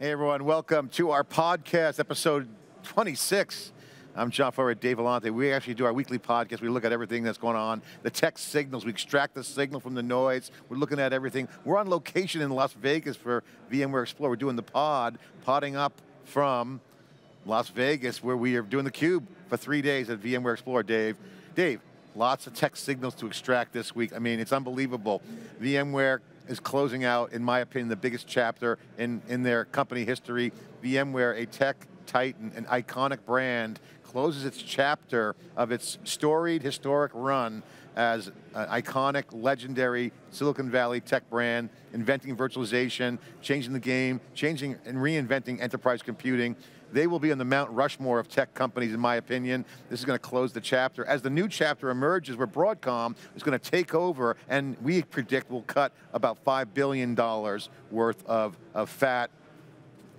Hey everyone, welcome to our podcast, episode 26. I'm John Furrier, Dave Vellante. We actually do our weekly podcast. We look at everything that's going on, the tech signals. We extract the signal from the noise. We're looking at everything. We're on location in Las Vegas for VMware Explore. We're doing the pod, podding up from Las Vegas, where we are doing the cube for three days at VMware Explore. Dave, Dave, lots of tech signals to extract this week. I mean, it's unbelievable. VMware is closing out, in my opinion, the biggest chapter in, in their company history. VMware, a tech titan, an iconic brand, closes its chapter of its storied, historic run as an iconic, legendary Silicon Valley tech brand, inventing virtualization, changing the game, changing and reinventing enterprise computing. They will be on the Mount Rushmore of tech companies, in my opinion. This is going to close the chapter. As the new chapter emerges, where Broadcom is going to take over, and we predict will cut about $5 billion worth of, of fat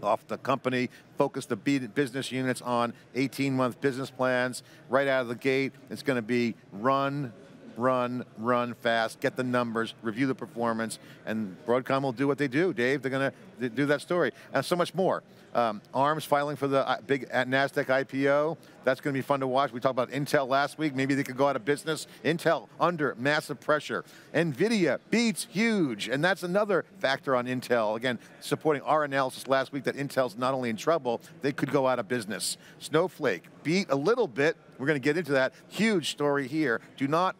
off the company, focus the business units on 18-month business plans. Right out of the gate, it's going to be run, run, run fast, get the numbers, review the performance, and Broadcom will do what they do. Dave, they're going to do that story, and so much more. Um, ARM's filing for the uh, big uh, NASDAQ IPO. That's going to be fun to watch. We talked about Intel last week. Maybe they could go out of business. Intel under massive pressure. NVIDIA beats huge, and that's another factor on Intel. Again, supporting our analysis last week that Intel's not only in trouble, they could go out of business. Snowflake beat a little bit. We're going to get into that. Huge story here. Do not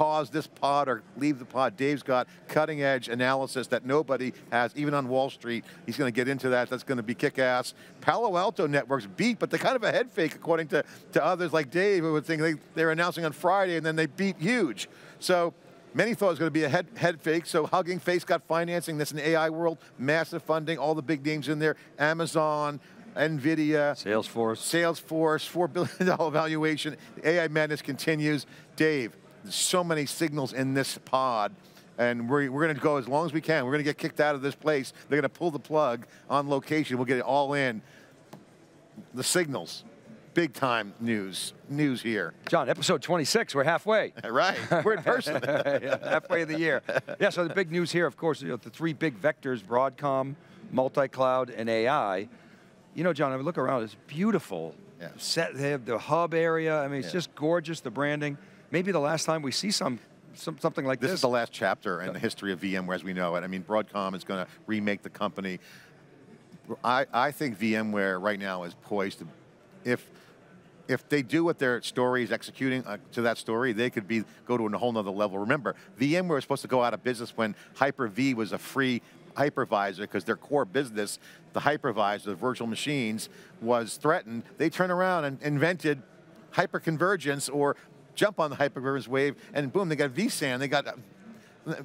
pause this pod or leave the pod. Dave's got cutting edge analysis that nobody has, even on Wall Street. He's going to get into that. That's going to be kick-ass. Palo Alto Networks beat, but they're kind of a head fake according to, to others like Dave who would think they, they're announcing on Friday and then they beat huge. So Many thought it was going to be a head, head fake, so Hugging Face got financing. That's an AI world, massive funding, all the big names in there. Amazon, NVIDIA. Salesforce. Salesforce, $4 billion valuation. AI madness continues. Dave, so many signals in this pod and we're, we're going to go as long as we can. We're going to get kicked out of this place. They're going to pull the plug on location. We'll get it all in. The signals, big time news, news here. John, episode 26, we're halfway. right, we're in person. yeah, halfway of the year. Yeah, so the big news here, of course, you know, the three big vectors, Broadcom, multi-cloud, and AI. You know, John, I mean, look around, it's beautiful. Yeah. Set, they have the hub area. I mean, it's yeah. just gorgeous, the branding maybe the last time we see some, some something like this. This is the last chapter in the history of VMware as we know it. I mean, Broadcom is going to remake the company. I, I think VMware right now is poised to, if if they do what their story is executing uh, to that story, they could be go to a whole nother level. Remember, VMware was supposed to go out of business when Hyper-V was a free hypervisor because their core business, the hypervisor, the virtual machines, was threatened. They turned around and invented hyperconvergence or jump on the hyperconvergence wave, and boom, they got vSAN, they got uh,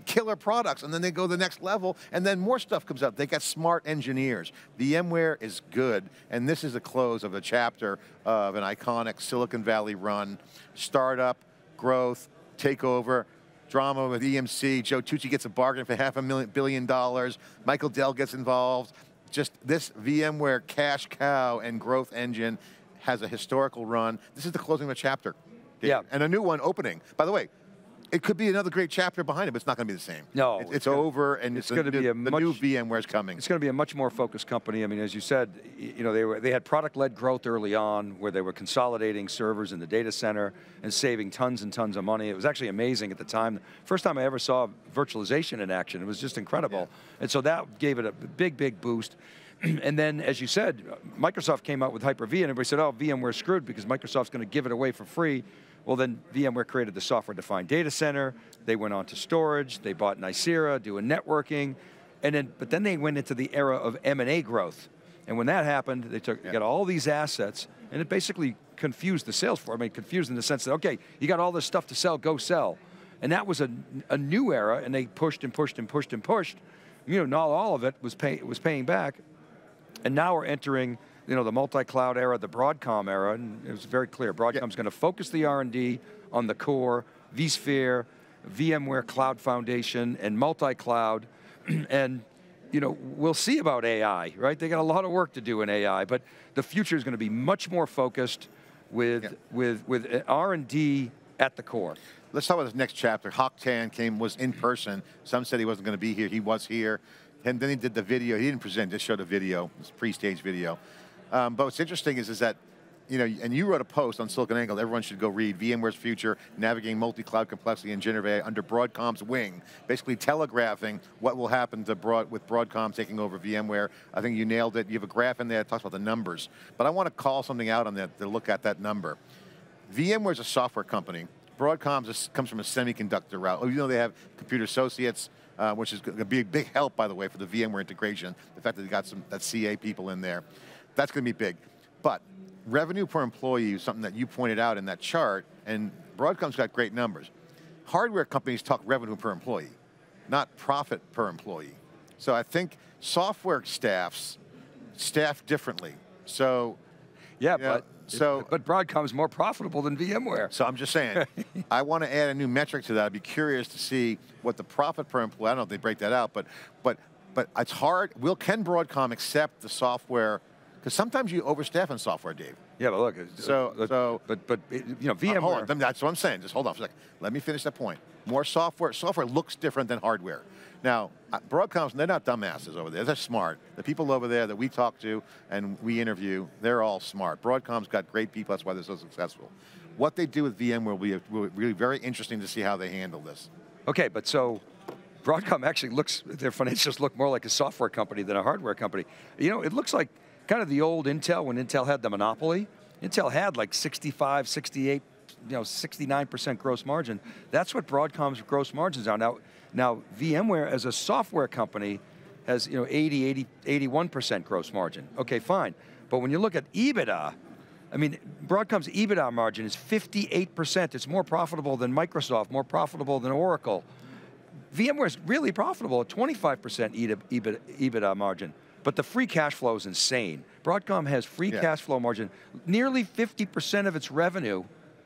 killer products, and then they go the next level, and then more stuff comes up. They got smart engineers. VMware is good, and this is the close of a chapter of an iconic Silicon Valley run, startup, growth, takeover, drama with EMC. Joe Tucci gets a bargain for half a million billion dollars. Michael Dell gets involved. Just this VMware cash cow and growth engine has a historical run. This is the closing of a chapter. Yeah. And a new one opening. By the way, it could be another great chapter behind it, but it's not going to be the same. No. It's, it's, over, and it's, it's going to be a the much, new VMware's coming. It's going to be a much more focused company. I mean, as you said, you know, they were they had product-led growth early on, where they were consolidating servers in the data center and saving tons and tons of money. It was actually amazing at the time. First time I ever saw virtualization in action. It was just incredible, yeah. and so that gave it a big, big boost. and then, as you said, Microsoft came out with Hyper-V, and everybody said, "Oh, VMware's screwed because Microsoft's going to give it away for free." Well, then VMware created the software-defined data center. They went on to storage. They bought Nicira, doing networking, and then but then they went into the era of M&A growth. And when that happened, they took yeah. got all these assets, and it basically confused the sales force. I mean, confused in the sense that okay, you got all this stuff to sell, go sell. And that was a, a new era, and they pushed and pushed and pushed and pushed. You know, not all of it was pay, was paying back, and now we're entering you know, the multi-cloud era, the Broadcom era, and it was very clear. Broadcom's yeah. going to focus the R&D on the core, vSphere, VMware Cloud Foundation, and multi-cloud, and you know, we'll see about AI, right? They got a lot of work to do in AI, but the future is going to be much more focused with, yeah. with, with uh, R&D at the core. Let's talk about this next chapter. Hock Tan came, was in person. Some said he wasn't going to be here. He was here and then he did the video. He didn't present, just showed a video, this pre-stage video. Um, but what's interesting is, is that, you know, and you wrote a post on SiliconANGLE, everyone should go read, VMware's Future, Navigating Multi-Cloud Complexity in Generative AI under Broadcom's wing, basically telegraphing what will happen to Broad, with Broadcom taking over VMware. I think you nailed it. You have a graph in there that talks about the numbers. But I want to call something out on that to look at that number. VMware's a software company. Broadcom comes from a semiconductor route. Oh, you know they have computer associates, uh, which is going to be a big help, by the way, for the VMware integration. The fact that they got some that CA people in there, that's going to be big. But revenue per employee is something that you pointed out in that chart, and Broadcom's got great numbers. Hardware companies talk revenue per employee, not profit per employee. So I think software staffs staff differently. So yeah, but so, but Broadcom is more profitable than VMware. So I'm just saying, I want to add a new metric to that. I'd be curious to see what the profit per employee. I don't know if they break that out, but but but it's hard. Will can Broadcom accept the software? Because sometimes you overstaff in software, Dave. Yeah, but look. So uh, so but but you know VMware. Uh, hold on, that's what I'm saying. Just hold on for a second. Let me finish that point. More software. Software looks different than hardware. Now, uh, Broadcom's, they're not dumbasses over there. They're smart. The people over there that we talk to and we interview, they're all smart. Broadcom's got great people, that's why they're so successful. What they do with VMware will be really very interesting to see how they handle this. Okay, but so Broadcom actually looks, their financials look more like a software company than a hardware company. You know, it looks like kind of the old Intel when Intel had the monopoly. Intel had like 65, 68, you know, 69% gross margin. That's what Broadcom's gross margins are. Now, now, VMware as a software company has you know 80, 80, 81% gross margin. Okay, fine. But when you look at EBITDA, I mean, Broadcom's EBITDA margin is 58%. It's more profitable than Microsoft, more profitable than Oracle. VMware is really profitable at 25% EBITDA, EBITDA margin. But the free cash flow is insane. Broadcom has free yeah. cash flow margin. Nearly 50% of its revenue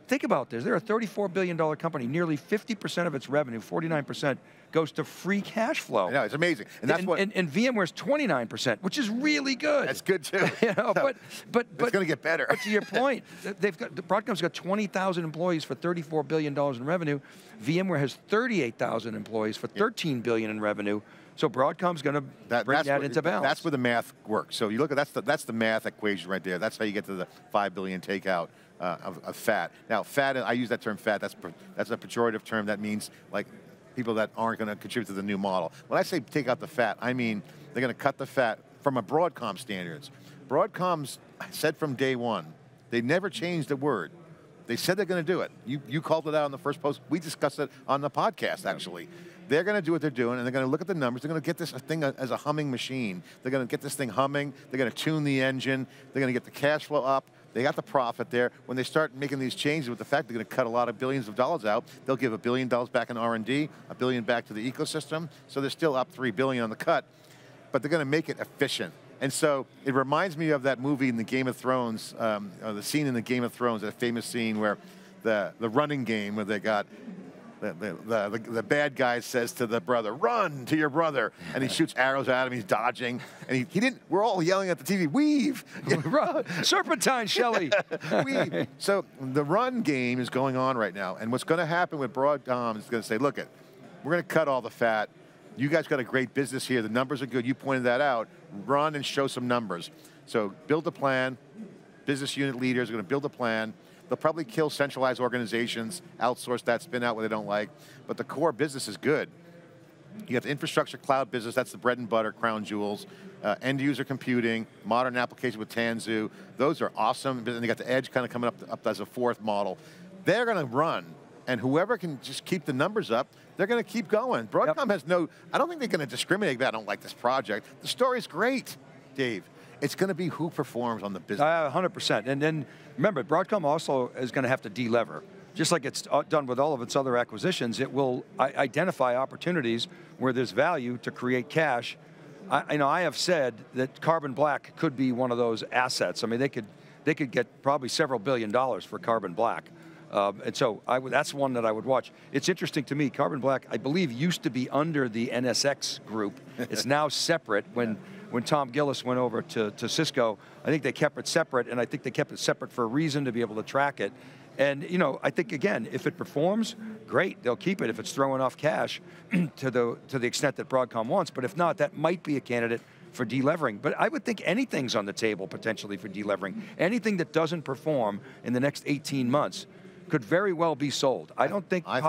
Think about this, they're a $34 billion company. Nearly 50% of its revenue, 49%, goes to free cash flow. Yeah, it's amazing. And that's and, what and, and VMware's 29%, which is really good. That's good too. you know, but but but it's going to get better. but to your point, they've got Broadcom's got 20,000 employees for 34 billion dollars in revenue. VMware has 38,000 employees for 13 billion in revenue. So Broadcom's going to that, bring that into balance. That's where the math works. So you look at that's the that's the math equation right there. That's how you get to the five billion takeout uh, of, of, fat. Now, fat, I use that term fat, that's, that's a pejorative term. That means like people that aren't going to contribute to the new model. When I say take out the fat, I mean they're going to cut the fat from a Broadcom standards. Broadcom's said from day one, they never changed a word. They said they're going to do it. You, you called it out on the first post. We discussed it on the podcast, actually. They're going to do what they're doing, and they're going to look at the numbers. They're going to get this thing as a humming machine. They're going to get this thing humming. They're going to tune the engine. They're going to get the cash flow up. They got the profit there. When they start making these changes with the fact they're going to cut a lot of billions of dollars out, they'll give a billion dollars back in R&D, a billion back to the ecosystem. So they're still up three billion on the cut, but they're going to make it efficient. And so it reminds me of that movie in the Game of Thrones, um, the scene in the Game of Thrones, that famous scene where the, the running game where they got the, the, the, the, bad guy says to the brother, run to your brother. And he shoots arrows at him, he's dodging. And he, he didn't, we're all yelling at the TV, weave. Serpentine, Shelley. weave. So the run game is going on right now. And what's going to happen with Broadcom is going to say, look it, we're going to cut all the fat. You guys got a great business here. The numbers are good. You pointed that out. Run and show some numbers. So build a plan. Business unit leaders are going to build a plan They'll probably kill centralized organizations, outsource that, spin out what they don't like. But the core business is good. You have the infrastructure cloud business, that's the bread and butter, crown jewels. Uh, end user computing, modern application with Tanzu. Those are awesome. And they got the edge kind of coming up, up as a fourth model. They're going to run, and whoever can just keep the numbers up, they're going to keep going. Broadcom yep. has no, I don't think they're going to discriminate. That I don't like this project. The story's great, Dave. It's going to be who performs on the business. Uh, 100%. And then remember, Broadcom also is going to have to delever. Just like it's uh, done with all of its other acquisitions, it will identify opportunities where there's value to create cash. I, you know, I have said that Carbon Black could be one of those assets. I mean, they could, they could get probably several billion dollars for Carbon Black. Um, and so I would, that's one that I would watch. It's interesting to me, Carbon Black, I believe, used to be under the NSX group. it's now separate. When when Tom Gillis went over to, to Cisco, I think they kept it separate, and I think they kept it separate for a reason to be able to track it. And you know, I think again, if it performs, great, they'll keep it if it's throwing off cash to the to the extent that Broadcom wants. But if not, that might be a candidate for delevering. But I would think anything's on the table potentially for delevering. Anything that doesn't perform in the next 18 months could very well be sold. I don't think I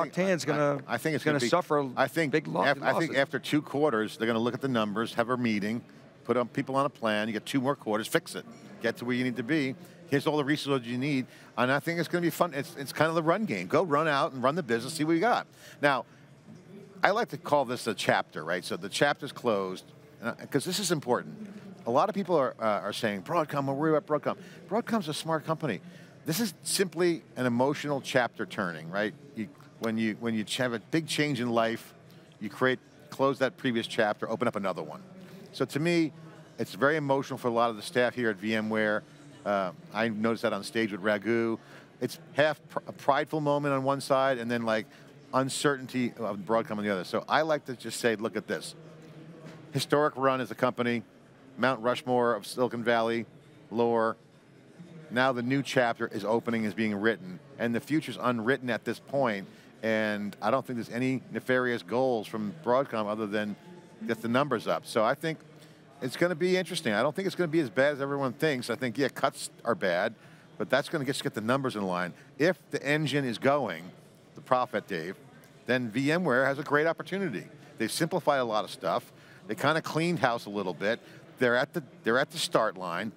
going to. I, think it's going to suffer. I think big lo- af- I think after two quarters, they're going to look at the numbers, have a meeting, put on people on a plan. You get two more quarters, fix it, get to where you need to be. Here's all the resources you need, and I think it's going to be fun. It's, it's kind of the run game. Go run out and run the business, see what you got. Now, I like to call this a chapter, right? So the chapter's closed, because this is important. A lot of people are, uh, are saying, Broadcom, we're worried about Broadcom. Broadcom's a smart company. This is simply an emotional chapter turning, right? You, when, you, when you have a big change in life, you create, close that previous chapter, open up another one. So to me, it's very emotional for a lot of the staff here at VMware. Uh, I noticed that on stage with Raghu. It's half pr- a prideful moment on one side and then like uncertainty of Broadcom on the other. So I like to just say, look at this. Historic run as a company, Mount Rushmore of Silicon Valley, lore. Now the new chapter is opening, is being written, and the future's unwritten at this point. And I don't think there's any nefarious goals from Broadcom other than get the numbers up. So I think it's going to be interesting. I don't think it's going to be as bad as everyone thinks. I think, yeah, cuts are bad, but that's going to just get the numbers in line. If the engine is going, the profit, Dave, then VMware has a great opportunity. They've simplified a lot of stuff. They kind of cleaned house a little bit. They're at the they're at the start line.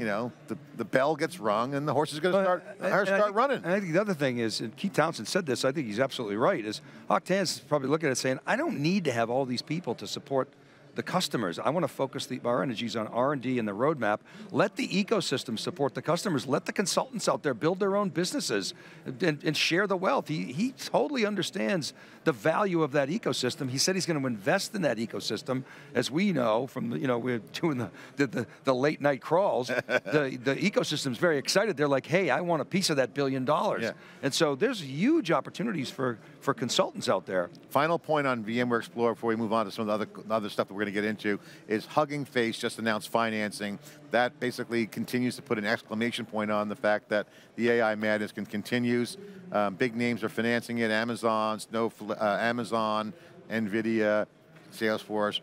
You know, the, the bell gets rung and the horse is going to start and- start and think- running. And I think the other thing is, and Keith Townsend said this, I think he's absolutely right, is Hock Tan's probably looking at it saying, I don't need to have all these people to support the customers. I want to focus the, our energies on R&D and the roadmap. Let the ecosystem support the customers. Let the consultants out there build their own businesses and, and share the wealth. He, he totally understands the value of that ecosystem. He said he's going to invest in that ecosystem. As we know from, the, you know, we're doing the, the, the, the late night crawls, the, the ecosystem's very excited. They're like, hey, I want a piece of that billion dollars. Yeah. And so there's huge opportunities for, for consultants out there. Final point on VMware Explorer before we move on to some of the other, other stuff that we're going to get into is Hugging Face just announced financing. That basically continues to put an exclamation point on the fact that the AI madness can continues. Um, big names are financing it: Amazon, Snowflake, uh, Amazon, Nvidia, Salesforce,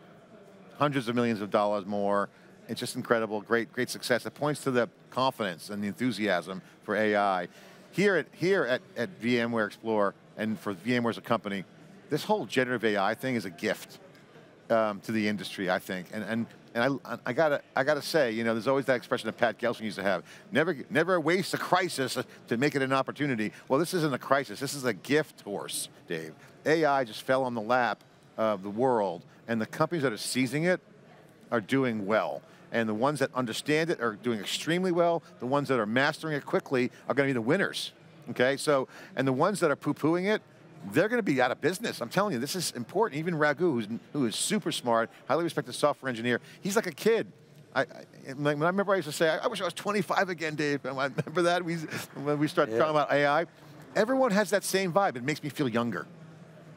hundreds of millions of dollars more. It's just incredible, great, great success. It points to the confidence and the enthusiasm for AI. Here at here at, at VMware Explorer and for VMware as a company, this whole generative AI thing is a gift um, to the industry, I think. And and and I, I gotta I gotta say, you know, there's always that expression that Pat Gelsinger used to have: never never waste a crisis to make it an opportunity. Well, this isn't a crisis. This is a gift horse, Dave. AI just fell on the lap of the world, and the companies that are seizing it are doing well. And the ones that understand it are doing extremely well. The ones that are mastering it quickly are going to be the winners. Okay, so and the ones that are poo-pooing it, they're going to be out of business. I'm telling you, this is important. Even Raghu, who's, who is super smart, highly respected software engineer, he's like a kid. I, I, when I remember I used to say, I, wish I was 25 again, Dave. I remember that we, when we started Yeah. talking about AI. Everyone has that same vibe. It makes me feel younger.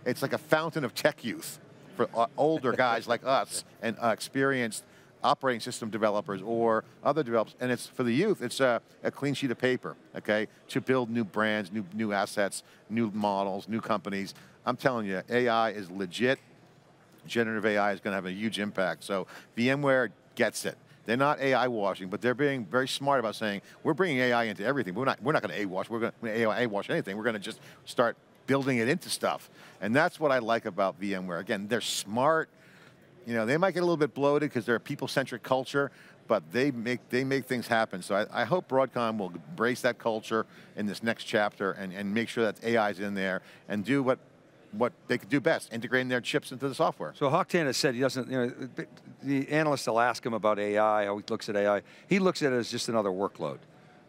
It's like a fountain of tech youth for uh, older guys like us and uh, experienced operating system developers or other developers. And it's for the youth, it's a, a clean sheet of paper, okay, to build new brands, new, new assets, new models, new companies. I'm telling you, AI is legit. Generative AI is going to have a huge impact. So VMware gets it. They're not AI washing, but they're being very smart about saying we're bringing AI into everything. We're not. We're not going to A wash. We're going to AI wash anything. We're going to just start building it into stuff, and that's what I like about VMware. Again, they're smart. You know, they might get a little bit bloated because they're a people-centric culture, but they make they make things happen. So I, I hope Broadcom will embrace that culture in this next chapter and, and make sure that AI is in there and do what what they could do best, integrating their chips into the software. So Hock Tan has said he doesn't, you know, the analysts will ask him about AI, how he looks at AI. He looks at it as just another workload.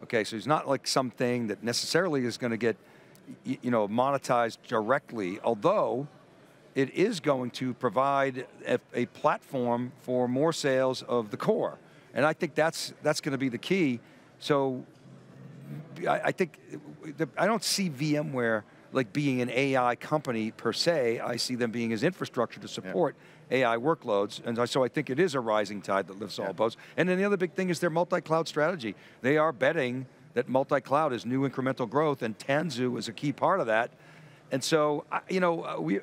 Okay, so he's not like something that necessarily is going to get, you know, monetized directly, although it is going to provide a, a platform for more sales of the core. And I think that's, that's going to be the key. So I, I think the, I don't see VMware like being an AI company per se. I see them being as infrastructure to support AI workloads, and so I think it is a rising tide that lifts all boats. And then the other big thing is their multi-cloud strategy. They are betting that multi-cloud is new incremental growth, and Tanzu is a key part of that. And so, you know, we.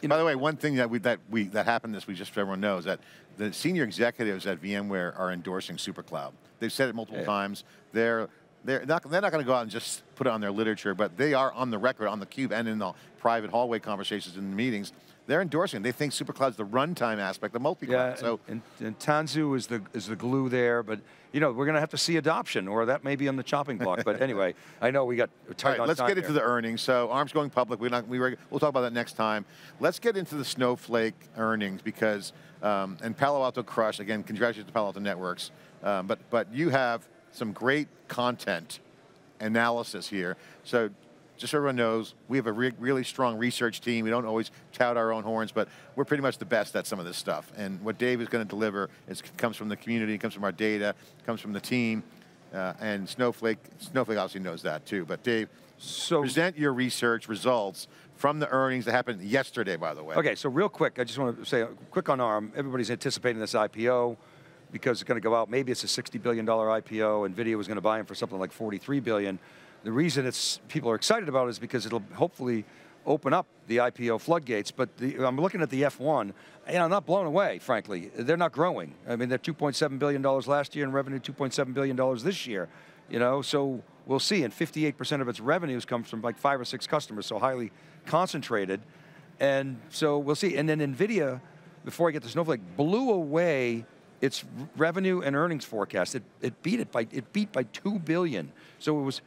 You know, By the way, one thing that we that we that happened this week, just so everyone knows, that the senior executives at VMware are endorsing SuperCloud. They've said it multiple yeah. times. They're they're not, they're not going to go out and just put it on their literature, but they are on the record, on the cube, and in the private hallway conversations in the meetings. They're endorsing. They think SuperCloud's the runtime aspect the multi-cloud. Yeah, so and, and, Tanzu is the is the glue there, but you know we're going to have to see adoption, or that may be on the chopping block. but anyway, I know we got tight right, Let's get into there. the earnings. So ARM's going public. We're not. We were, we'll talk about that next time. Let's get into the Snowflake earnings because um, and Palo Alto Crush again. Congratulations to Palo Alto Networks. Um, but but you have some great content analysis here. So just so everyone knows, we have a re really strong research team. We don't always tout our own horns, but we're pretty much the best at some of this stuff. And what Dave is going to deliver is, comes from the community, comes from our data, comes from the team, uh, and Snowflake, Snowflake obviously knows that too. But Dave, so present your research results from the earnings that happened yesterday, by the way. Okay, so real quick, I just want to say, quick on ARM, everybody's anticipating this IPO because it's going to go out, maybe it's a $60 billion IPO, and NVIDIA was going to buy them for something like 43 billion. The reason it's people are excited about it is because it'll hopefully open up the IPO floodgates, but the, I'm looking at the F1, and I'm not blown away, frankly. They're not growing. I mean, they're $2.7 billion last year in revenue, $2.7 billion this year. You know, so we'll see, and 58% of its revenues comes from like five or six customers, so highly concentrated. And so we'll see. And then NVIDIA, before I get to Snowflake, blew away its revenue and earnings forecast. It, it beat it by, it beat by 2 billion. So it was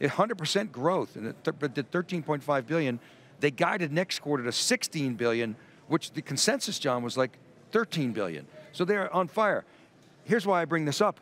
100% growth, and it did 13.5 billion. They guided next quarter to 16 billion, which the consensus, John, was like 13 billion. So they're on fire. Here's why I bring this up.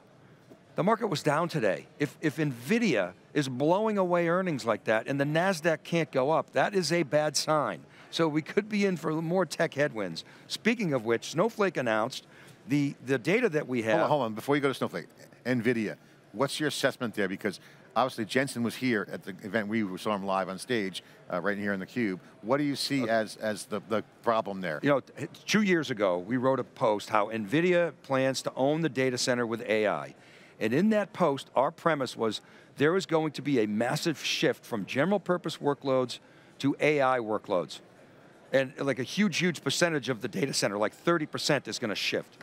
The market was down today. If, if NVIDIA is blowing away earnings like that and the NASDAQ can't go up, that is a bad sign. So we could be in for more tech headwinds. Speaking of which, Snowflake announced the, the data that we have. Hold on, hold on, before you go to Snowflake, NVIDIA, what's your assessment there? Because obviously Jensen was here at the event, we saw him live on stage, uh, right here in the cube. What do you see okay. as, as the, the problem there? You know, two years ago, we wrote a post how NVIDIA plans to own the data center with AI. And in that post, our premise was there is going to be a massive shift from general purpose workloads to AI workloads. And like a huge, huge percentage of the data center, like 30% is going to shift.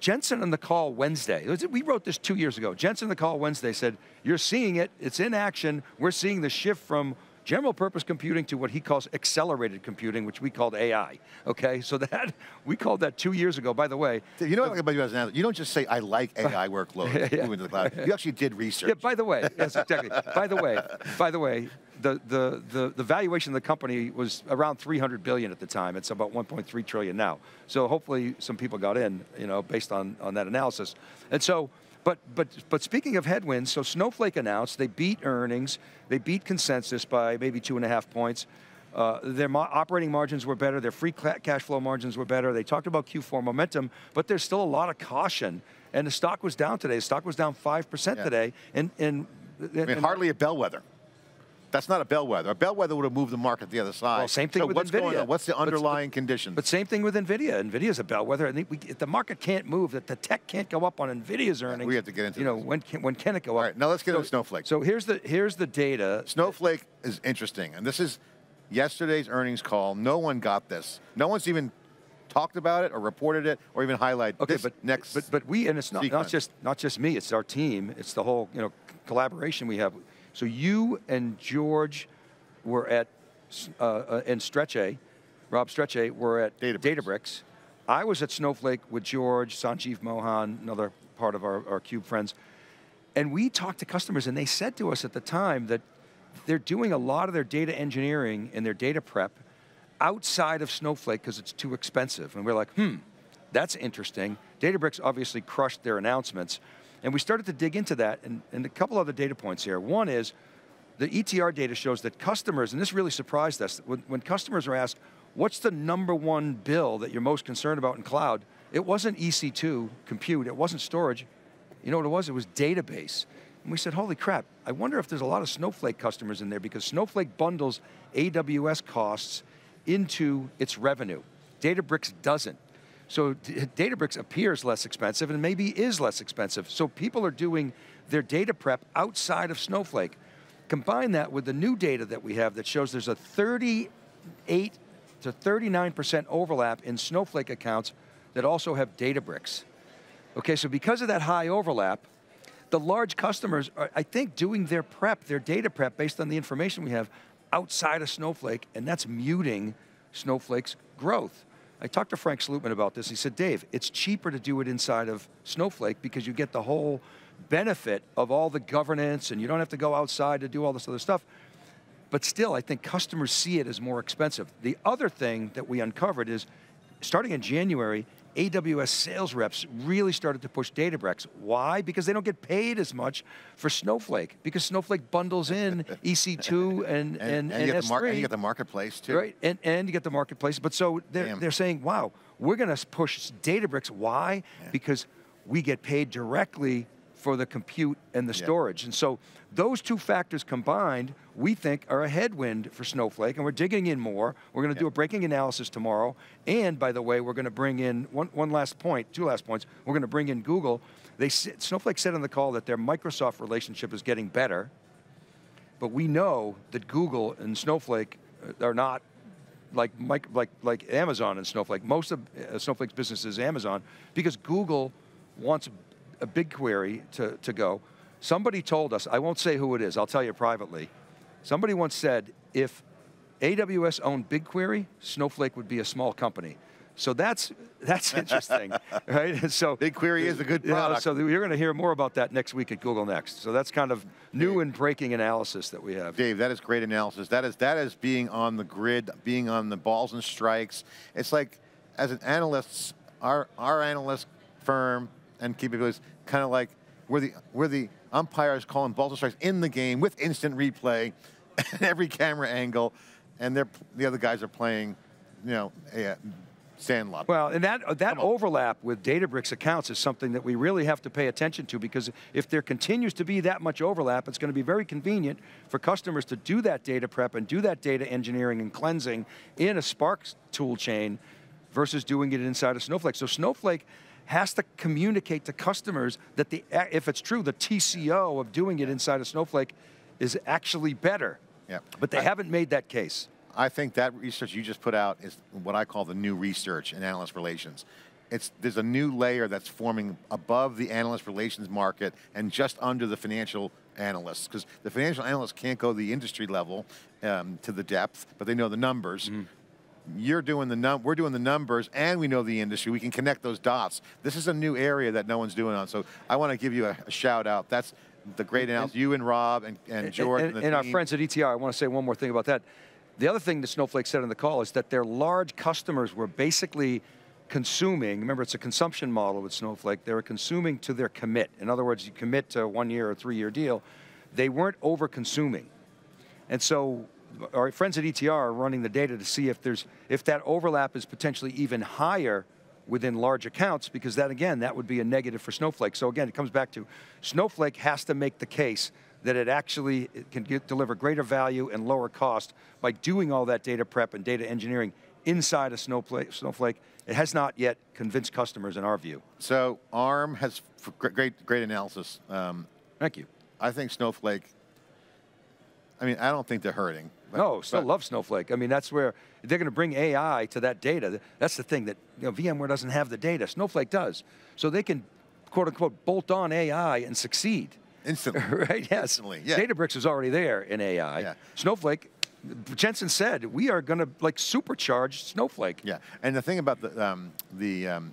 Jensen on the call Wednesday, we wrote this two years ago. Jensen on the call Wednesday said, you're seeing it, it's in action. We're seeing the shift from general purpose computing to what he calls accelerated computing, which we called AI. Okay, so that we called that two years ago. By the way, you know what about you as an You don't just say I like AI workloads yeah. moving to the cloud. You actually did research. Yeah. By the way, yes, exactly. by the way, by the way, the, the, the, the valuation of the company was around 300 billion at the time. It's about 1.3 trillion now. So hopefully some people got in, you know, based on, on that analysis. And so, but, but, but speaking of headwinds, so Snowflake announced they beat earnings, they beat consensus by maybe two and a half points. Uh, their operating margins were better, their free cash flow margins were better. They talked about Q4 momentum, but there's still a lot of caution. And the stock was down today. The stock was down 5% yeah. today. And, and, I mean, hardly a bellwether. That's not a bellwether. A bellwether would have moved the market the other side. Well, same thing so with what's NVIDIA. Going on? What's the underlying but, condition? But same thing with NVIDIA. NVIDIA's a bellwether. I think we, the market can't move, that the tech can't go up on NVIDIA's earnings. We have to get into You know, when can, when can it go up? All right, now let's get so, into Snowflake. So here's the, here's the data. Snowflake is interesting, and this is yesterday's earnings call. No one got this. No one's even talked about it or reported it or even highlighted okay, but, next but, but we, and it's not, not, just, not just me, it's our team, it's the whole you know, collaboration we have. So you and George were at, uh, uh, and Strechay, Rob Strechay, were at Databricks. Databricks. I was at Snowflake with George, Sanjeev Mohan, another part of our, our Cube friends. And we talked to customers and they said to us at the time that they're doing a lot of their data engineering and their data prep outside of Snowflake because it's too expensive. And we're like, hmm, that's interesting. Databricks obviously crushed their announcements. And we started to dig into that and, and a couple other data points here. One is the ETR data shows that customers, and this really surprised us, when, when customers are asked, what's the number one bill that you're most concerned about in cloud? It wasn't EC2 compute, it wasn't storage. You know what it was? It was database. And we said, holy crap, I wonder if there's a lot of Snowflake customers in there because Snowflake bundles AWS costs into its revenue. Databricks doesn't. So Databricks appears less expensive and maybe is less expensive. So people are doing their data prep outside of Snowflake. Combine that with the new data that we have that shows there's a 38 to 39% overlap in Snowflake accounts that also have Databricks. Okay, so because of that high overlap, the large customers are, I think, doing their prep, their data prep based on the information we have outside of Snowflake, and that's muting Snowflake's growth. I talked to Frank Slootman about this. He said, Dave, it's cheaper to do it inside of Snowflake because you get the whole benefit of all the governance and you don't have to go outside to do all this other stuff. But still, I think customers see it as more expensive. The other thing that we uncovered is, starting in January, AWS sales reps really started to push Databricks. Why? Because they don't get paid as much for Snowflake, because Snowflake bundles in EC2 and, and, and, and, you S3. And you get the marketplace too. Right, and, and you get the marketplace. But so they're, they're saying, wow, we're going to push Databricks. Why? Yeah. Because we get paid directly for the compute and the storage. And so those two factors combined, we think are a headwind for Snowflake, and we're digging in more. We're going to do a breaking analysis tomorrow. And by the way, we're going to bring in one, one last point, two last points. We're going to bring in Google. They, Snowflake said on the call that their Microsoft relationship is getting better, but we know that Google and Snowflake uh, are not like, like, like Amazon and Snowflake. Most of uh, Snowflake's business is Amazon because Google wants a BigQuery to, to go. Somebody told us, I won't say who it is, I'll tell you privately. Somebody once said, if AWS owned BigQuery, Snowflake would be a small company. So that's that's interesting, right? So BigQuery is a good product. You know, so you're going to hear more about that next week at Google Next. So that's kind of new and breaking analysis that we have. Dave, that is great analysis. That is that is being on the grid, being on the balls and strikes. It's like as an analyst, our our analyst firm and keep it capabilities, kind of like we're the, we're the umpires calling balls and strikes in the game with instant replay and every camera angle, and they're, the other guys are playing, you know, a, Sandlot. Well, and that, uh, that overlap with Databricks accounts is something that we really have to pay attention to because if there continues to be that much overlap, it's going to be very convenient for customers to do that data prep and do that data engineering and cleansing in a Spark tool chain versus doing it inside of Snowflake. So Snowflake has to communicate to customers that the, if it's true, the TCO of doing it inside of Snowflake is actually better. Yeah. But they I, haven't made that case. I think that research you just put out is what I call the new research in analyst relations. It's, there's a new layer that's forming above the analyst relations market and just under the financial analysts, because the financial analysts can't go the industry level um, to the depth, but they know the numbers. Mm -hmm you're doing the num we're doing the numbers and we know the industry. We can connect those dots. This is a new area that no one's doing on. So I want to give you a, a shout out. That's the great analysis. You and Rob and, and George and, and, and our friends at ETR. I want to say one more thing about that. The other thing that Snowflake said in the call is that their large customers were basically consuming, remember it's a consumption model with Snowflake, they were consuming to their commit. In other words, you commit to a one year or three year deal. They weren't over consuming. And so our friends at ETR are running the data to see if there's if that overlap is potentially even higher within large accounts, because that again, that would be a negative for Snowflake. So again, it comes back to Snowflake has to make the case that it actually can get, deliver greater value and lower cost by doing all that data prep and data engineering inside of Snowflake. Snowflake. It has not yet convinced customers in our view. So ARM has great, great analysis. Um, Thank you. I think Snowflake, I mean, I don't think they're hurting. But, no, still but, love Snowflake. I mean, that's where they're going to bring AI to that data. That's the thing that you know, VMware doesn't have the data. Snowflake does. So they can, quote unquote, bolt on AI and succeed. Instantly. right, yes. Instantly, yeah. Databricks is already there in AI. Yeah. Snowflake, Jensen said, we are going to like supercharge Snowflake. Yeah, and the thing about the, um, the um,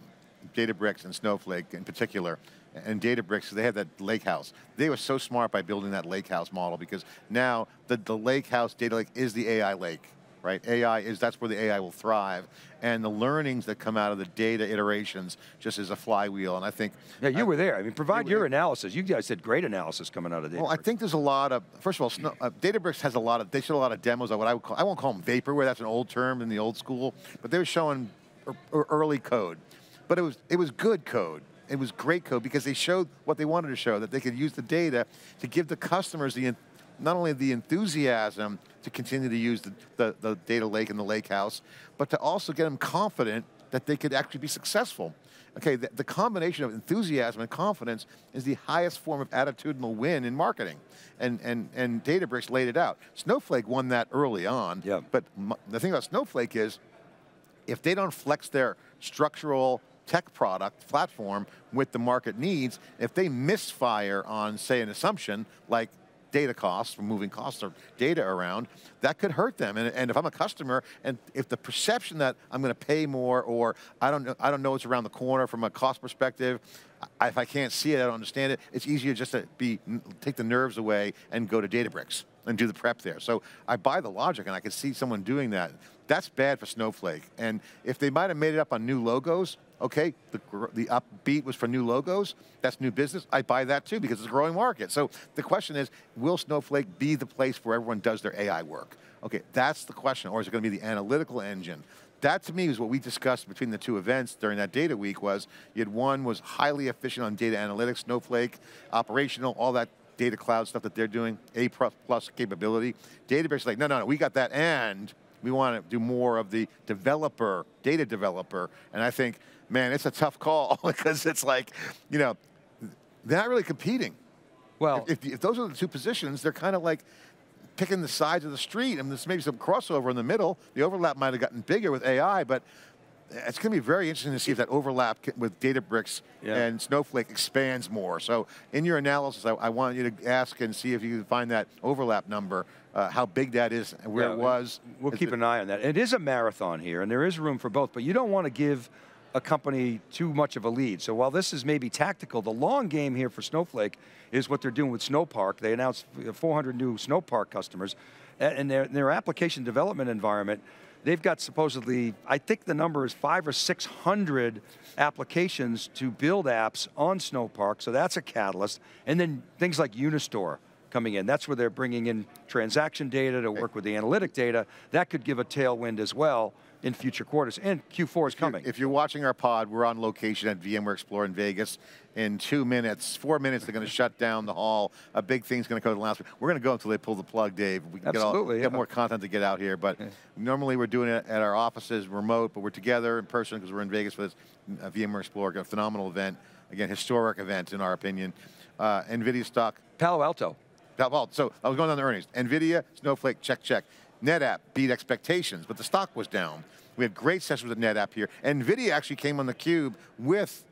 Databricks and Snowflake in particular, and Databricks, they had that lake house. They were so smart by building that lake house model because now the, the lake house data lake is the AI lake, right? AI is, that's where the AI will thrive. And the learnings that come out of the data iterations just is a flywheel. And I think- Yeah, you I, were there. I mean, provide your analysis. You guys did great analysis coming out of Databricks. Well, I think there's a lot of, first of all, Snow, uh, Databricks has a lot of, they showed a lot of demos of what I would call, I won't call them vaporware, that's an old term in the old school, but they were showing early code. But it was, it was good code it was great code because they showed what they wanted to show, that they could use the data to give the customers the not only the enthusiasm to continue to use the, the, the, data lake and the lake house, but to also get them confident that they could actually be successful. Okay, the, the combination of enthusiasm and confidence is the highest form of attitudinal win in marketing. And, and, and Databricks laid it out. Snowflake won that early on, Yeah. but the thing about Snowflake is if they don't flex their structural tech product platform with the market needs, if they misfire on, say, an assumption like data costs, moving costs or data around, that could hurt them. And, and if I'm a customer, and if the perception that I'm going to pay more, or I don't, know, I don't know what's around the corner from a cost perspective, I, if I can't see it, I don't understand it, it's easier just to be take the nerves away and go to Databricks and do the prep there. So I buy the logic, and I can see someone doing that. That's bad for Snowflake. And if they might have made it up on new logos, okay, the, the upbeat was for new logos, that's new business, I buy that too because it's a growing market. So the question is, will Snowflake be the place where everyone does their AI work? Okay, that's the question, or is it going to be the analytical engine? That to me is what we discussed between the two events during that data week was, you had one was highly efficient on data analytics, Snowflake, operational, all that data cloud stuff that they're doing, A plus capability. Databricks is like, no, no, no, we got that and we want to do more of the developer, data developer. And I think, man, it's a tough call because it's like, you know, they're not really competing. Well, If, if those are the two positions, they're kind of like picking the sides of the street, and there's maybe some crossover in the middle. The overlap might have gotten bigger with AI, but it's going to be very interesting to see if that overlap with Databricks Yeah. and Snowflake expands more. So, in your analysis, I, I want you to ask and see if you can find that overlap number, uh, how big that is, and where Yeah, it was. We'll keep an eye on that. It is a marathon here, and there is room for both, but you don't want to give a company too much of a lead. So while this is maybe tactical, the long game here for Snowflake is what they're doing with Snowpark. They announced 400 new Snowpark customers, and their, their application development environment, they've got supposedly, I think the number is five or 600 applications to build apps on Snowpark, so that's a catalyst. And then things like Unistore, coming in. That's where they're bringing in transaction data to work with the analytic data. That could give a tailwind as well in future quarters. And Q4 is coming. If you're watching our pod, we're on location at VMware Explore in Vegas. In two minutes, four minutes, they're going to shut down the hall. A big thing's going to come to the last. We're going to go until they pull the plug, Dave. We can Absolutely, get, all, get more content to get out here. But normally we're doing it at our offices, remote, but we're together in person because we're in Vegas for this uh, VMware Explore, a phenomenal event. Again, historic event in our opinion. Uh, NVIDIA stock Palo Alto. well, so I was going on the earnings. Nvidia, Snowflake, check, check. NetApp beat expectations, but the stock was down. We had great sessions with NetApp here. Nvidia actually came on the cube with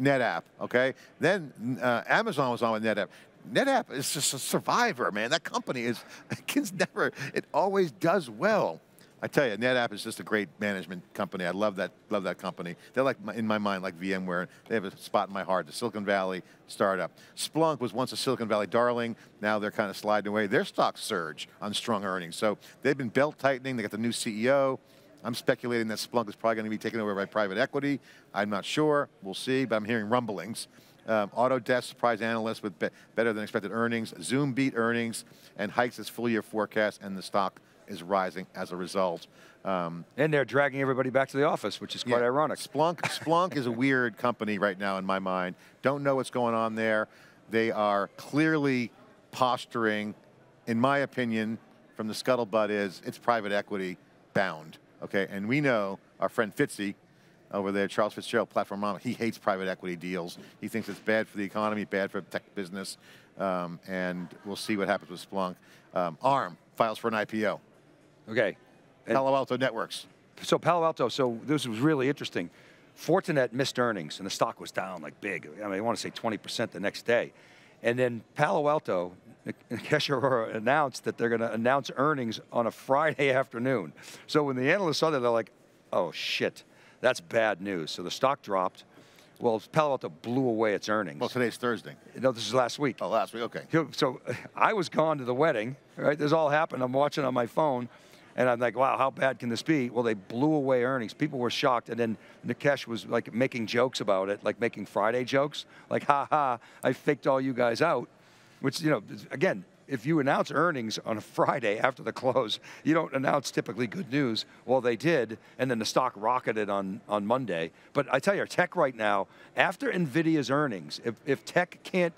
NetApp. Okay, then uh, Amazon was on with NetApp. NetApp is just a survivor, man. That company is never. It always does well. I tell you, NetApp is just a great management company. I love that. Love that company. They're like in my mind like VMware. They have a spot in my heart. The Silicon Valley startup. Splunk was once a Silicon Valley darling. Now they're kind of sliding away. Their stock surge on strong earnings. So they've been belt tightening. They got the new CEO. I'm speculating that Splunk is probably going to be taken over by private equity. I'm not sure. We'll see, but I'm hearing rumblings. Um, Autodesk surprised analysts with be- better than expected earnings. Zoom beat earnings and hikes its full year forecast, and the stock is rising as a result. Um, And they're dragging everybody back to the office, which is quite yeah. ironic. Splunk, Splunk is a weird company right now in my mind. Don't know what's going on there. They are clearly posturing, in my opinion, from the scuttlebutt is it's private equity bound. Okay, and we know our friend Fitzy over there, Charles Fitzgerald, Platformonomics, he hates private equity deals. He thinks it's bad for the economy, bad for tech business, um, and we'll see what happens with Splunk. Um, ARM files for an IPO. Okay. And Palo Alto Networks. so Palo Alto, so this was really interesting. Fortinet missed earnings, and the stock was down like big. I mean, I want to say 20% the next day. And then Palo Alto, Nikesh Arora announced that they're going to announce earnings on a Friday afternoon. So when the analysts saw that, they're like, oh, shit, that's bad news. So the stock dropped. Well, Palo Alto blew away its earnings. Well, today's Thursday. no, this is last week. Oh, last week. Okay. So- So I was gone to the wedding, right? This all happened. I'm watching on my phone, and I'm like, wow, how bad can this be? Well, they blew away earnings. People were shocked, and then Nikesh was like making jokes about it, like making Friday jokes, like, ha ha, I faked all you guys out, which, you know, again, if you announce earnings on a Friday after the close, you don't announce typically good news. Well, they did, and then the stock rocketed on, on Monday. But I tell you, tech right now, after NVIDIA's earnings, if, if tech can't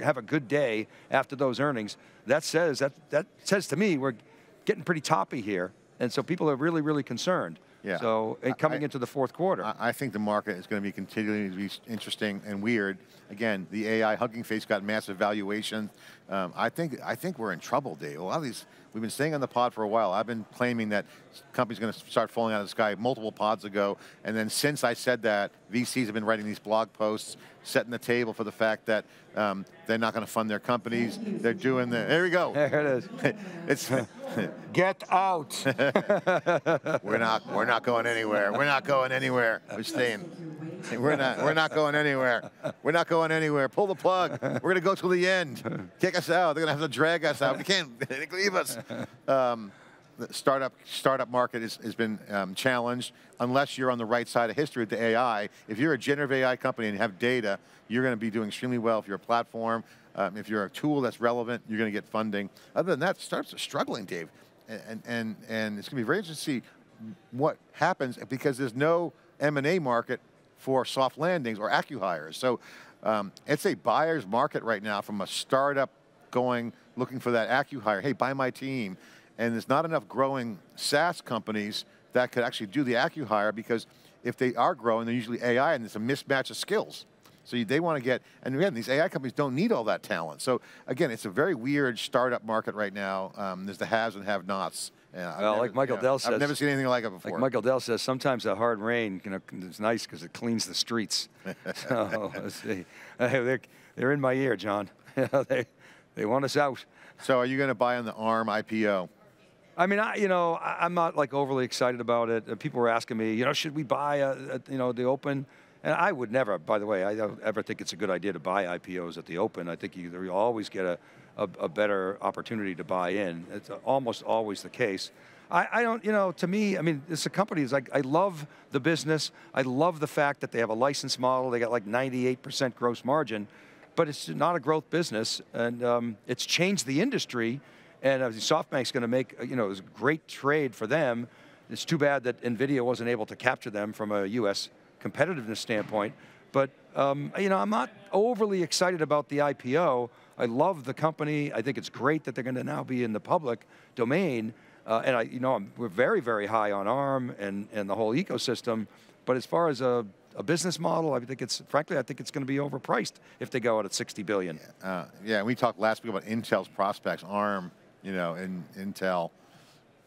have a good day after those earnings, that says that that says to me we're getting pretty toppy here, and so people are really really concerned. Yeah. So I, coming I, into the fourth quarter. I, I, think the market is going to be continuing to be interesting and weird. Again, the AI Hugging Face got massive valuation. Um, I think I think we're in trouble, Dave. A lot of these we've been staying on the pod for a while. I've been claiming that companies going to start falling out of the sky multiple pods ago, and then since I said that, VCs have been writing these blog posts, setting the table for the fact that um, they're not going to fund their companies. They're doing the. There we go. There it is. it's get out. we're not. We're not going anywhere. We're not going anywhere. We're staying. We're not. We're not going anywhere. We're not going anywhere. Pull the plug. We're going to go to the end. Kick us out. They're going to have to drag us out. We can't leave us. Um, the startup startup market is, has been um, challenged unless you're on the right side of history with the AI. If you're a generative AI company and you have data, you're going to be doing extremely well. If you're a platform, um, if you're a tool that's relevant, you're going to get funding. Other than that, startups are struggling, Dave, and and and it's going to be very interesting to see what happens because there's no M&A market for soft landings or acquihires. So um, it's a buyer's market right now from a startup going looking for that acquihire. Hey, buy my team and there's not enough growing SaaS companies that could actually do the acquihire because if they are growing, they're usually AI and it's a mismatch of skills. So they want to get, and again, these AI companies don't need all that talent. So again, it's a very weird startup market right now. Um, there's the haves and have-nots. Yeah, well, never, like Michael Dell says, I've never seen anything like it before. Like Michael Dell says, sometimes a hard rain you know, is nice because it cleans the streets. so they're, they're in my ear, John. they, they want us out. So are you going to buy on the ARM IPO? I mean, I, you know, I, am not like overly excited about it. Uh, people were asking me, you know, should we buy, a, a, you know, the open? And I would never, by the way, I don't ever think it's a good idea to buy IPOs at the open. I think you, you always get a, a, a, better opportunity to buy in. It's almost always the case. I, I don't, you know, to me, I mean, it's a company, is like, I love the business. I love the fact that they have a license model. They got like 98% gross margin, but it's not a growth business. And um, it's changed the industry and uh, SoftBank's going to make, uh, you know, it a great trade for them. It's too bad that NVIDIA wasn't able to capture them from a U.S. competitiveness standpoint. But, um, you know, I'm not overly excited about the IPO. I love the company. I think it's great that they're going to now be in the public domain. Uh, and I, you know, I'm, we're very, very high on ARM and, and the whole ecosystem. But as far as a, a business model, I think it's, frankly, I think it's going to be overpriced if they go out at 60 billion. Uh, yeah we talked last week about Intel's prospects. ARM you know, in Intel,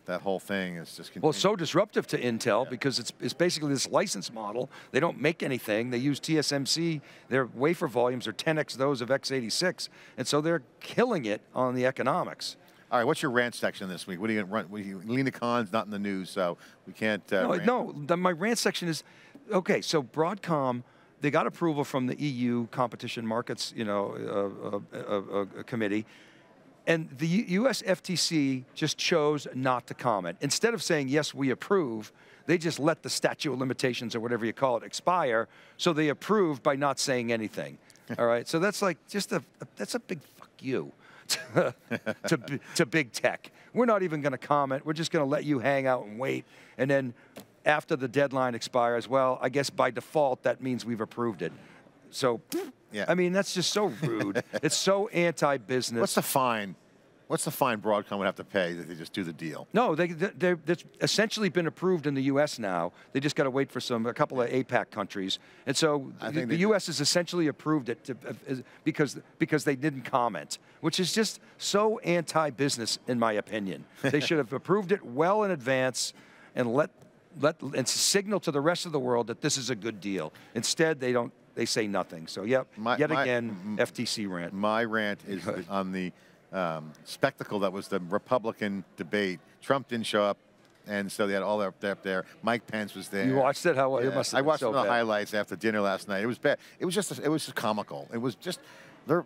that whole thing is just well so disruptive to Intel yeah. because it's, it's basically this license model. They don't make anything. They use TSMC. Their wafer volumes are 10x those of x86, and so they're killing it on the economics. All right, what's your rant section this week? What are you going to run? Lina Khan's not in the news, so we can't. Uh, no, rant. no the, my rant section is okay. So Broadcom, they got approval from the EU Competition Markets, you know, uh, uh, uh, uh committee and the US FTC just chose not to comment. Instead of saying, yes, we approve, they just let the statute of limitations or whatever you call it expire. So they approved by not saying anything. All right. So that's like just a, that's a big fuck you to, to, to big tech. We're not even going to comment. We're just going to let you hang out and wait. And then after the deadline expires, well, I guess by default, that means we've approved it. So, yeah. I mean, that's just so rude. it's so anti-business. What's the fine? What's the fine Broadcom would have to pay if they just do the deal? No, they, they, it's essentially been approved in the U.S. now. They just got to wait for some a couple of APAC countries, and so I the, the U.S. has essentially approved it to, uh, because because they didn't comment, which is just so anti-business in my opinion. they should have approved it well in advance and let let and signal to the rest of the world that this is a good deal. Instead, they don't they say nothing. So, yep, my, yet my, again, FTC rant. My rant is on the um, spectacle that was the Republican debate. Trump didn't show up, and so they had all their up there. Mike Pence was there. You watched it? How yeah. it must I watched so the highlights after dinner last night. It was bad. It was just it was just comical. It was just the,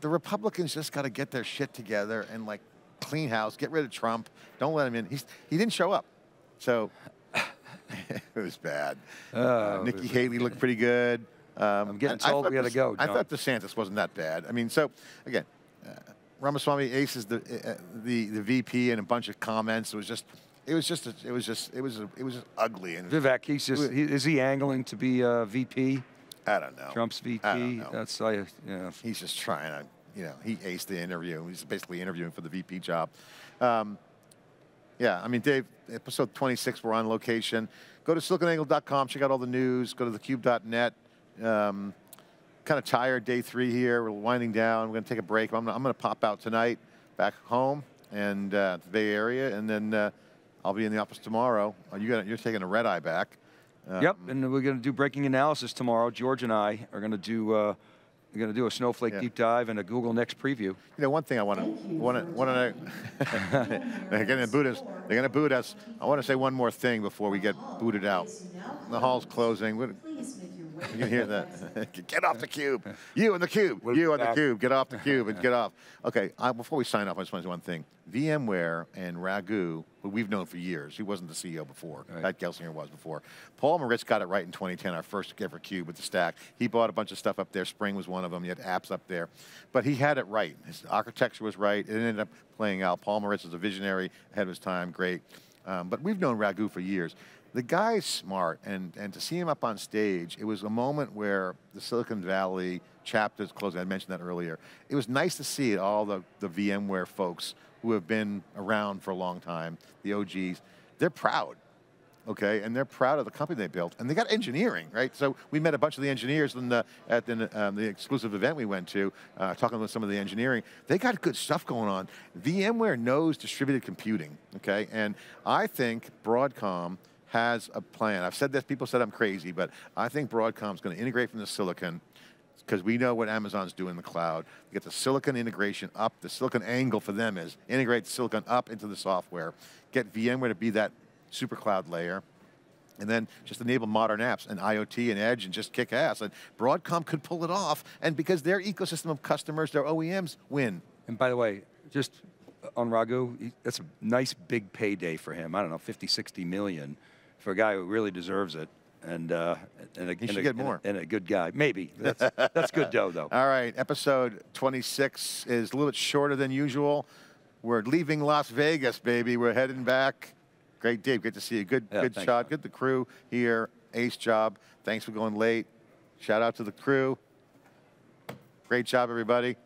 the Republicans just got to get their shit together and like clean house, get rid of Trump. Don't let him in. He's, he didn't show up, so it was bad. Oh, uh, Nikki Haley looked pretty good. Um, I'm getting told we got to go. John. I thought DeSantis wasn't that bad. I mean, so again, uh, Ramaswamy aces the uh, the the VP and a bunch of comments. It was just. It was just, a, it was just, it was, a, it was just ugly. And Vivek, he's just, he, is he angling to be a VP? I don't know. Trump's VP. I don't know. That's, I, yeah. He's just trying to, you know, he aced the interview. He's basically interviewing for the VP job. Um, Yeah, I mean, Dave, episode 26, we're on location. Go to siliconangle.com, check out all the news, go to thecube.net. Um, kind of tired, day three here. We're winding down. We're going to take a break. I'm, I'm going to pop out tonight back home and uh, the Bay Area, and then uh, I'll be in the office tomorrow. Uh, you got, you're taking a red eye back. Um, yep, and we're going to do breaking analysis tomorrow. George and I are going to do uh, we're going to do a snowflake yeah. deep dive and a Google Next preview. You know, one thing I want to want to want to they're going to boot us. They're going to boot us. I want to say one more thing before we get booted out. The hall's closing. You can hear that. get off the cube. You and the cube. We'll you and the cube. Get off the cube and get off. Okay, I, before we sign off, I just want to say one thing. VMware and Raghu, who we've known for years, he wasn't the CEO before. Right. Pat Gelsinger was before. Paul Maritz got it right in 2010, our first ever cube with the stack. He bought a bunch of stuff up there. Spring was one of them. He had apps up there. But he had it right. His architecture was right. It ended up playing out. Paul Maritz was a visionary ahead of his time. Great. Um, but we've known Raghu for years the guy's smart, and, and to see him up on stage, it was a moment where the Silicon Valley chapters closing. I mentioned that earlier. It was nice to see all the, the VMware folks who have been around for a long time, the OGs. They're proud, okay, and they're proud of the company they built, and they got engineering, right? So we met a bunch of the engineers in the, at the, um, the exclusive event we went to, uh, talking with some of the engineering. They got good stuff going on. VMware knows distributed computing, okay, and I think Broadcom has a plan. I've said this, people said I'm crazy, but I think Broadcom's going to integrate from the silicon because we know what Amazon's doing in the cloud. Get the silicon integration up. The silicon angle for them is integrate silicon up into the software. Get VMware to be that super cloud layer. And then just enable modern apps and IoT and Edge and just kick ass. And Broadcom could pull it off. And because their ecosystem of customers, their OEMs, win. And by the way, just on Raghu, that's a nice big payday for him. I don't know, 50, 60 million for a guy who really deserves it. And, uh, and, a, he should a, get more. And a, and a, good guy. Maybe. That's, that's good dough, though. All right. Episode 26 is a little bit shorter than usual. We're leaving Las Vegas, baby. We're heading back. Great, Dave. Good to see you. Good, yeah, good shot. Good the crew here. Ace job. Thanks for going late. Shout out to the crew. Great job, everybody.